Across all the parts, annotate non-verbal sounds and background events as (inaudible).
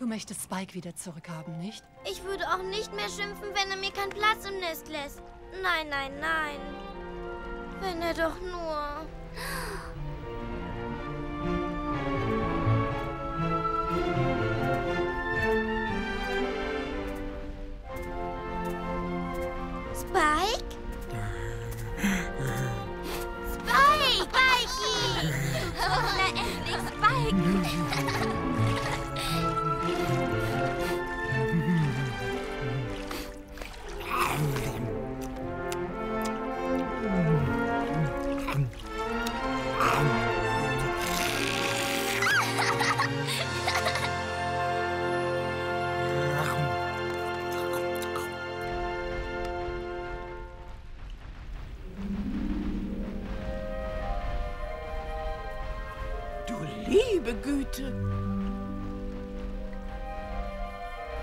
Du möchtest Spike wieder zurückhaben, nicht? Ich würde auch nicht mehr schimpfen, wenn er mir keinen Platz im Nest lässt. Nein, nein, nein. Wenn er doch nur... Spike? Spike! Spikey! (laughs) Na endlich, Spike! (laughs) liebe Güte.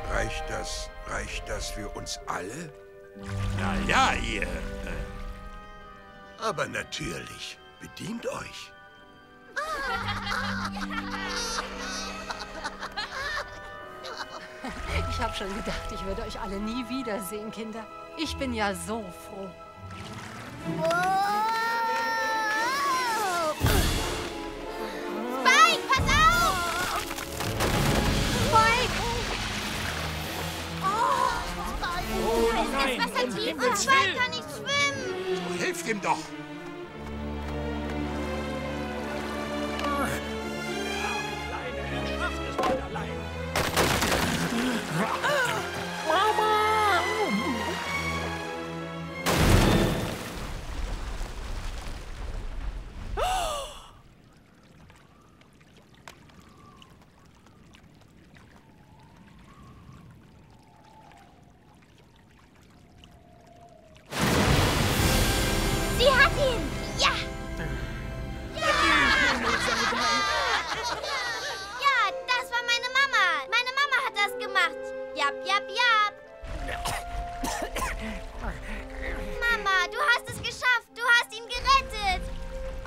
Reicht das, reicht das für uns alle? Na ja, ihr. Äh, Aber natürlich, bedient euch. (laughs) Ich habe schon gedacht, ich würde euch alle nie wiedersehen, Kinder. Ich bin ja so froh. Spike, oh Das nein, Wasser tief und Willen. kann nicht schwimmen. Helft ihm doch!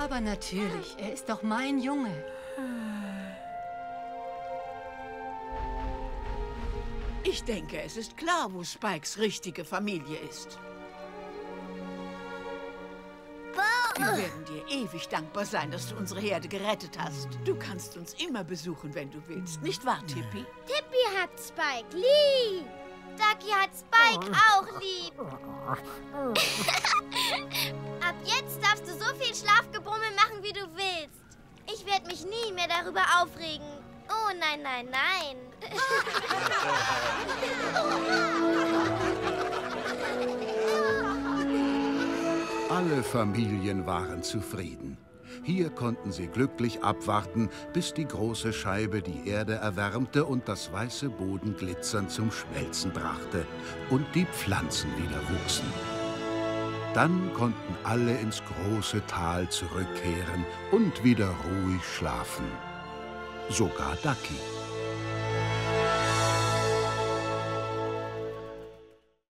Aber natürlich, er ist doch mein Junge. Ich denke, es ist klar, wo Spikes richtige Familie ist. Wir werden dir ewig dankbar sein, dass du unsere Herde gerettet hast. Du kannst uns immer besuchen, wenn du willst. Nicht wahr, Tippi? Tippi hat Spike lieb. Ducky hat Spike auch lieb. (laughs) Ab jetzt darfst du viel Schlafgebrummel machen, wie du willst. Ich werde mich nie mehr darüber aufregen. Oh nein, nein, nein. (laughs) Alle Familien waren zufrieden. Hier konnten sie glücklich abwarten, bis die große Scheibe die Erde erwärmte und das weiße Bodenglitzern zum Schmelzen brachte und die Pflanzen wieder wuchsen. Dann konnten alle ins große Tal zurückkehren und wieder ruhig schlafen. Sogar Ducky.